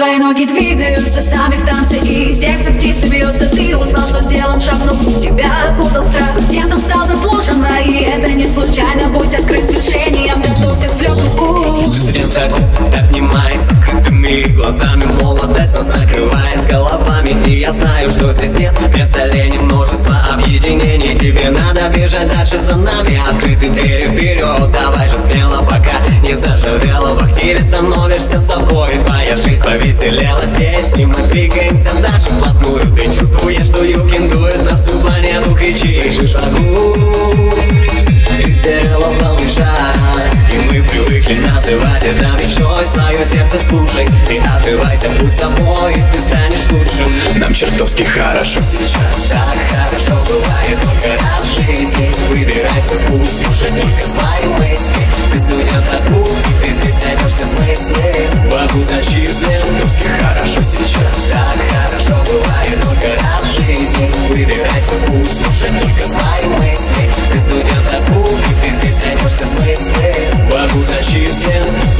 Твои ноги двигаются сами в танце И сердце птицы бьется. Ты узнал, что сделан шаг, но тебя окутал страх. Студентом стал заслуженно И это не случайно. Будь открыт свершением Готовься к взлету. Студент так, так внимай С открытыми глазами Молодость нас накрывает с головами. И я знаю, что здесь нет места лени Множество объединений. Тебе надо бежать дальше за нами. Открыты двери вперед Давай же не заживела. В активе становишься собой Твоя жизнь повеселела. Здесь И мы двигаемся дальше вплотную. Ты чувствуешь, что юкин дует на всю планету Кричи, слышишь вокруг? Ты сделала волны шаг И мы привыкли называть это мечтой. Свое сердце слушай Ты отрывайся, будь собой И ты станешь лучшим. Нам чертовски хорошо. Сейчас Так хорошо бывает только ты здесь найдешься смысле Могу зачислен хорошо сейчас. Так хорошо бывает только раз в жизни. Выбирай свой путь, слушай только свои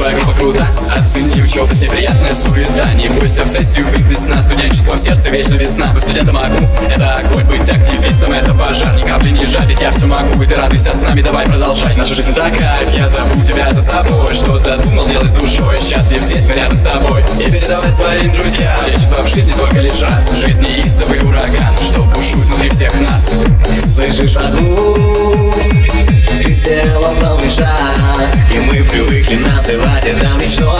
Твоя группа крута, оцени учебу Все приятная суета, не бойся в сессию Ведь весна, студенчество в сердце, вечно весна. Быть студентом могу, это огонь Быть активистом, это пожар. Ни капли не ведь я все могу. И ты радуйся с нами, давай продолжай. Наша жизнь так кайф, я зову тебя за собой. Что задумал, делай с душой. Счастлив здесь, рядом с тобой. И передавай своим друзьям. Студенчество в жизни только лишь раз. Жизнь неистовый ураган, что бушует внутри всех нас. Слышишь вокруг Ты сделала полный шаг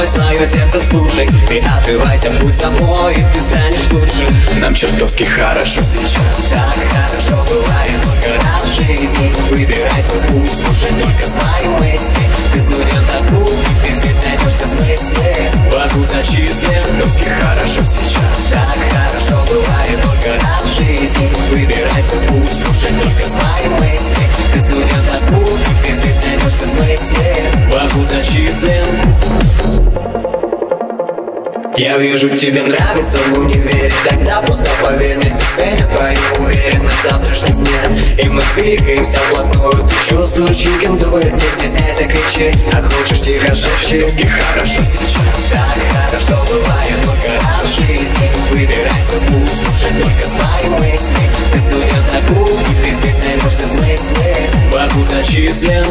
мечтой Свое сердце слушай Ты отрывайся, будь собой И ты станешь лучшим Нам чертовски хорошо сейчас. Так хорошо бывает только раз в жизни. Выбирай свой путь, слушай только свои мысли. Ты студент от и ты здесь найдешься смысле Вокруг зачислен Чертовски хорошо сейчас. Так хорошо бывает только раз в жизни. Выбирай свой путь, слушай только свои мысли. Ты студент от и ты здесь найдешься смысле я вижу, тебе нравится в универе Тогда просто поверь мне, все ценят твою уверенность завтрашнем дне. И мы двигаемся вплотную. Ты чувствуешь, юген дует, не стесняйся, кричи. А хочешь тихо шепчи. Чертовски хорошо сейчас. Так хорошо бывает только раз в жизни. Выбирай путь, слушай только свои мысли. Ты студент на и ты здесь найдешься смысле Вокруг зачислен